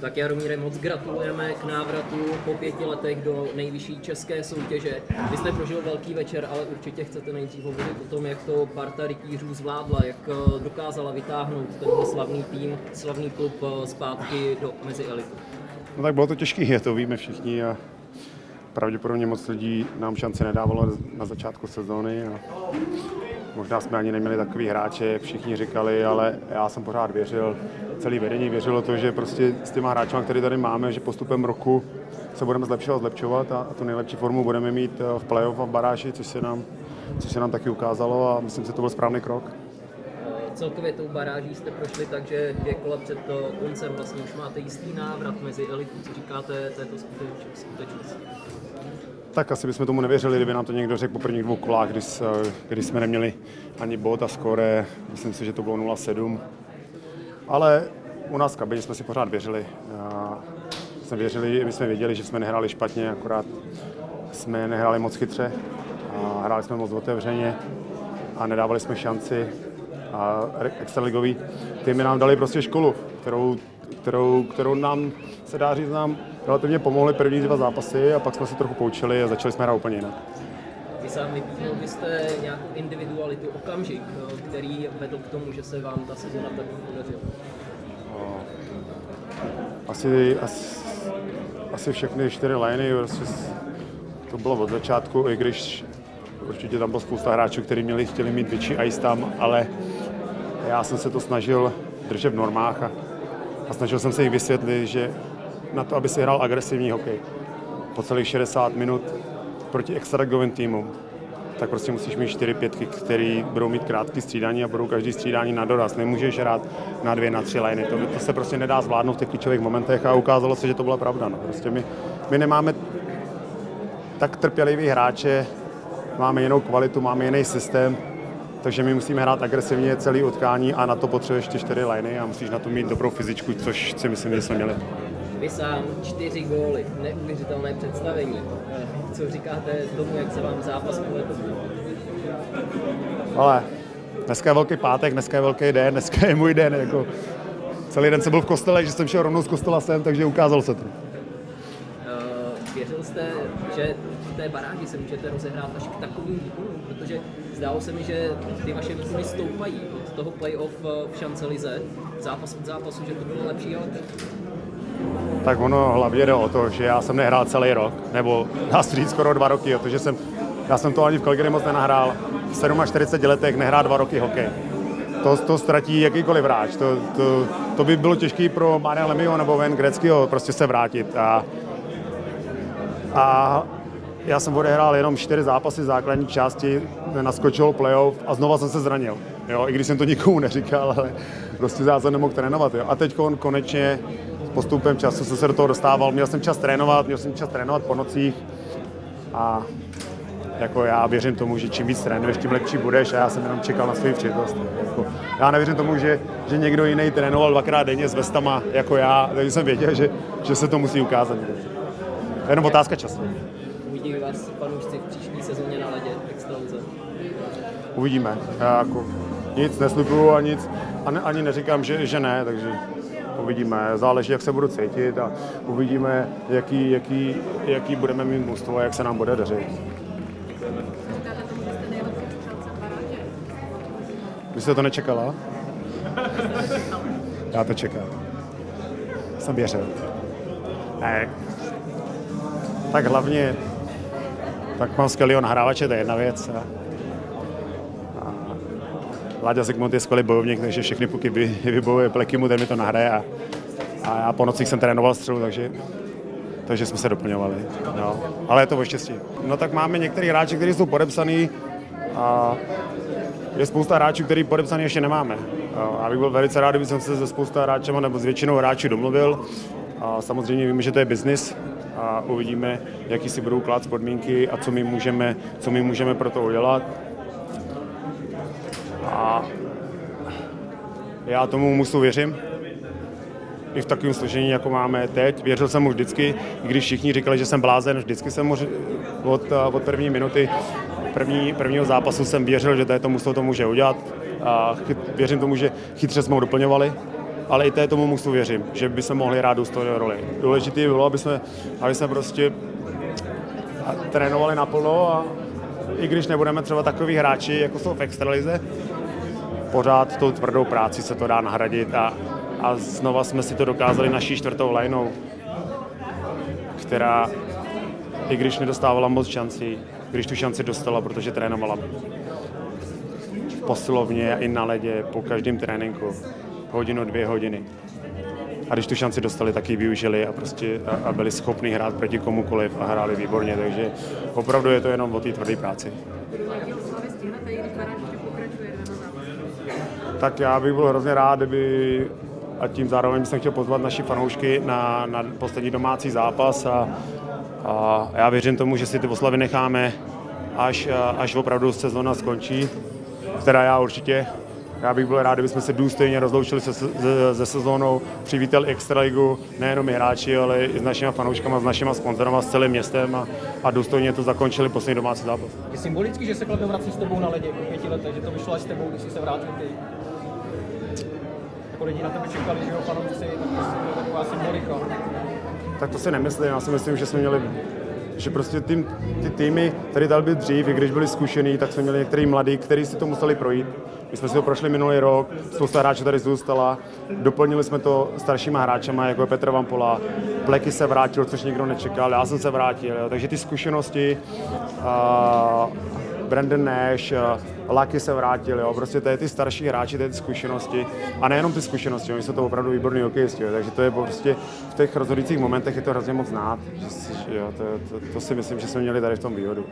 Tak Jaromíre, moc gratulujeme k návratu po pěti letech do nejvyšší české soutěže. Vy jste prožil velký večer, ale určitě chcete nejdřív hovořit o tom, jak to Barta Rytířů zvládla, jak eh, dokázala vytáhnout tenhle slavný tým, slavný klub eh, zpátky do mezi elitu. No tak bylo to těžké, to víme všichni a pravděpodobně moc lidí nám šanci nedávalo na začátku sezóny a možná jsme ani neměli takový hráče, jak všichni říkali, ale já jsem pořád věřil, celý vedení věřilo to, že prostě s těma hráči, který tady máme, že postupem roku se budeme zlepšovat, zlepšovat a, tu nejlepší formu budeme mít eh, v playoff a v baráži, což se nám, což se nám taky ukázalo a myslím, že to byl správný krok celkově tou baráží jste prošli, takže dvě kola před koncem vlastně už máte jistý návrat mezi elitu. Co říkáte této skutečnosti? Tak asi bychom tomu nevěřili, kdyby nám to někdo řekl po prvních dvou kolách, když, když jsme neměli ani bod a skore. Myslím si, že to bylo 0-7. Ale u nás v jsme si pořád věřili. Jsme věřili, my jsme věděli, že jsme nehráli špatně, akorát jsme nehráli moc chytře a hráli jsme moc otevřeně a nedávali jsme šanci a extraligový týmy nám dali prostě školu, kterou, kterou, kterou nám se dá říct, nám relativně pomohly první dva zápasy a pak jsme se trochu poučili a začali jsme hrát úplně jinak. Vy sám vypíchnul byste nějakou individualitu, okamžik, který vedl k tomu, že se vám ta sezona tak podařila? Asi, asi, asi všechny čtyři liney, prostě to bylo od začátku, i když určitě tam bylo spousta hráčů, kteří měli, chtěli mít větší ice tam, ale já jsem se to snažil držet v normách a, a snažil jsem se jich vysvětlit, že na to, aby si hrál agresivní hokej po celých 60 minut proti extraligovým týmům, tak prostě musíš mít čtyři pětky, které budou mít krátké střídání a budou každý střídání na doraz. Nemůžeš hrát na dvě, na tři liny. To, to se prostě nedá zvládnout v těch klíčových momentech a ukázalo se, že to byla pravda. No. Prostě my, my nemáme tak trpělivý hráče, máme jinou kvalitu, máme jiný systém, takže my musíme hrát agresivně celý utkání a na to potřebuješ ty čtyři liny a musíš na to mít dobrou fyzičku, což si myslím, že jsme měli. Vy sám čtyři góly, neuvěřitelné představení. Co říkáte tomu, jak se vám zápas povedl? Ale dneska je velký pátek, dneska je velký den, dneska je můj den. Jako celý den jsem byl v kostele, že jsem šel rovnou z kostela sem, takže ukázal se to. Uh, věřil jste, že v té baráži se můžete rozehrát až k takovým výkonům, protože zdálo se mi, že ty vaše výkony stoupají od toho playoff v šancelize, zápas od zápasu, že to bylo lepší, ale teď tak ono hlavně jde o to, že já jsem nehrál celý rok, nebo dá se říct skoro dva roky, protože jsem, já jsem to ani v Calgary moc nenahrál. V 47 letech nehrát dva roky hokej. To, to ztratí jakýkoliv hráč. To, to, to by bylo těžké pro Marian Lemio nebo Ven Greckého prostě se vrátit. A, a já jsem odehrál jenom čtyři zápasy základní části, naskočil playoff a znova jsem se zranil. Jo, I když jsem to nikomu neříkal, ale prostě zase nemohl trénovat. Jo. A teď on konečně postupem času jsem se do toho dostával. Měl jsem čas trénovat, měl jsem čas trénovat po nocích a jako já věřím tomu, že čím víc trénuješ, tím lepší budeš a já jsem jenom čekal na svůj příležitost. Jako, já nevěřím tomu, že, že někdo jiný trénoval dvakrát denně s vestama jako já, takže jsem věděl, že, že se to musí ukázat. Jenom otázka času uvidí vás fanoušci v příští sezóně na ledě extralize? Uvidíme. Já jako nic neslibuju a nic, ani neříkám, že, že ne, takže uvidíme. Záleží, jak se budu cítit a uvidíme, jaký, jaký, jaký budeme mít mužstvo a jak se nám bude dařit. Vy jste to nečekala? Já to čekám. Jsem věřil. Ne. Tak hlavně tak mám skvělého nahrávače, to je jedna věc. A, Láďa Zygmunt je skvělý bojovník, takže všechny puky vy, vybojuje plekimu, ten mi to nahraje a, a já po nocích jsem trénoval střelu, takže takže jsme se doplňovali. No. Ale je to o štěstí. No tak máme některý hráči, kteří jsou podepsaný a je spousta hráčů, který podepsaný ještě nemáme. A bych byl velice rád, kdyby jsem se se spousta hráčů nebo s většinou hráčů domluvil. A samozřejmě víme, že to je biznis, a uvidíme, jaký si budou klát podmínky a co my můžeme, co my můžeme pro to udělat. A já tomu musu věřím. I v takovém složení, jako máme teď. Věřil jsem mu vždycky, i když všichni říkali, že jsem blázen, vždycky jsem mu od, od první minuty první, prvního zápasu jsem věřil, že to mužstvo to může udělat. A věřím tomu, že chytře jsme ho doplňovali ale i té tomu mužstvu věřím, že by se mohli hrát důstojnou roli. Důležité bylo, aby jsme, aby jsme prostě trénovali naplno a i když nebudeme třeba takový hráči, jako jsou v extralize, pořád tou tvrdou práci se to dá nahradit a, a znova jsme si to dokázali naší čtvrtou lineou, která, i když nedostávala moc šancí, když tu šanci dostala, protože trénovala v posilovně i na ledě po každém tréninku hodinu, dvě hodiny. A když tu šanci dostali, tak ji využili a, prostě, a, a byli schopni hrát proti komukoliv a hráli výborně, takže opravdu je to jenom o té tvrdé práci. Tak já bych byl hrozně rád, kdyby a tím zároveň jsem chtěl pozvat naši fanoušky na, na poslední domácí zápas a, a já věřím tomu, že si ty oslavy necháme, až, až opravdu sezona skončí, teda já určitě já bych byl rád, kdybychom se důstojně rozloučili se, se, se sezónou, přivítali Extraligu, nejenom i hráči, ale i s našimi fanouškama, s našimi sponzorama, s celým městem a, a důstojně to zakončili poslední domácí zápas. Je symbolický, že se Kladno vrací s tebou na ledě po pěti letech, že to vyšlo až s tebou, když jsi se vrátil ty. Jako lidi na tebe čekali, že jo, fanoušci, tak to je taková symbolika. Tak to si nemyslím, já si myslím, že jsme měli že prostě tým, ty týmy, které tady byly dřív, i když byli zkušený, tak jsme měli některý mladí, kteří si to museli projít. My jsme si to prošli minulý rok, spousta hráčů tady zůstala, doplnili jsme to staršíma hráčema, jako je Petr Vampola, Pleky se vrátil, což nikdo nečekal, já jsem se vrátil, jo. takže ty zkušenosti, uh, Brandon Nash, Lucky se vrátil, jo. prostě to je ty starší hráči, to je ty zkušenosti a nejenom ty zkušenosti, oni jsou to opravdu výborný hokejisti, takže to je prostě v těch rozhodujících momentech je to hrozně moc znát, že, jo, to, to, to, si myslím, že jsme měli tady v tom výhodu.